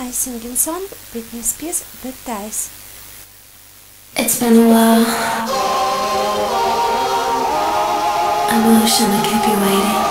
I sing in song Britney Spears' Bad Ties. It's been a while. I'm kept you waiting.